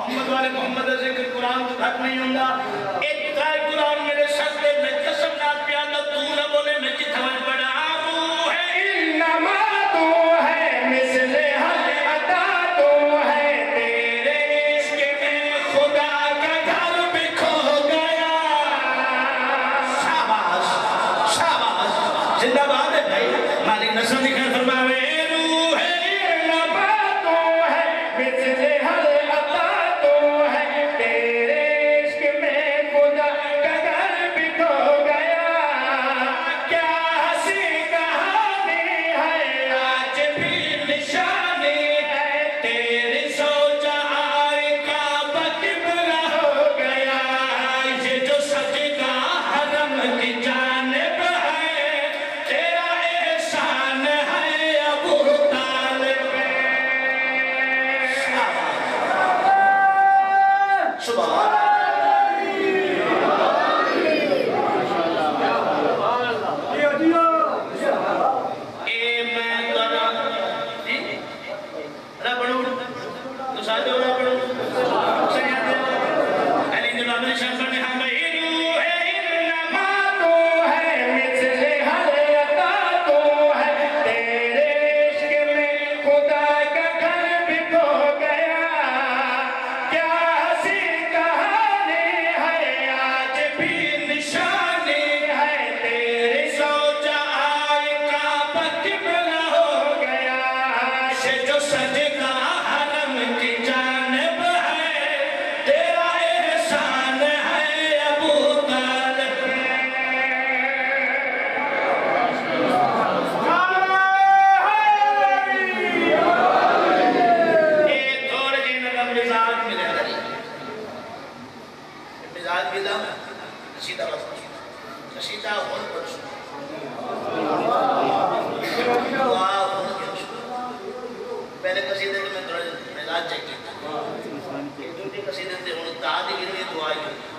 محمد والے محمد ذکر قرآن تو گھٹ نہیں ہوں مزاج بدم نشیدہ بس نشیدہ ہون بس دعا ہون بس پہلے قصیدے میں تھوڑا مزاج چیک کیا دوسری قصیدے سے ہون تعدی کے دعا کی۔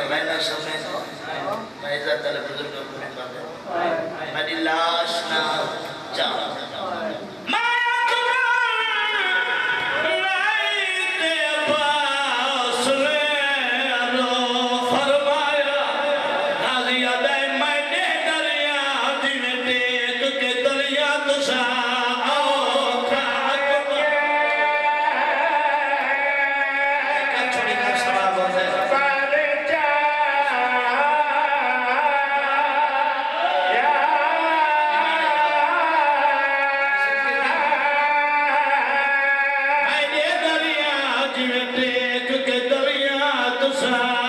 کا ویلہ سمیں میں عزت اللہ بزرگوں کو رکھا دے میں دلاشنا چاہا دے time.